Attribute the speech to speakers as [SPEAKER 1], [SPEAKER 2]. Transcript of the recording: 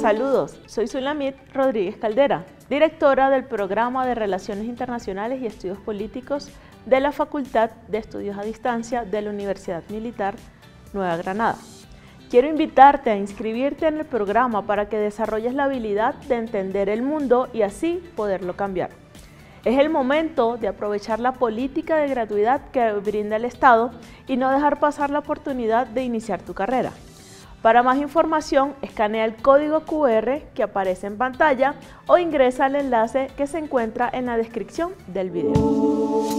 [SPEAKER 1] Saludos, soy Sulamit Rodríguez Caldera, directora del Programa de Relaciones Internacionales y Estudios Políticos de la Facultad de Estudios a Distancia de la Universidad Militar Nueva Granada. Quiero invitarte a inscribirte en el programa para que desarrolles la habilidad de entender el mundo y así poderlo cambiar. Es el momento de aprovechar la política de gratuidad que brinda el Estado y no dejar pasar la oportunidad de iniciar tu carrera. Para más información, escanea el código QR que aparece en pantalla o ingresa al enlace que se encuentra en la descripción del video.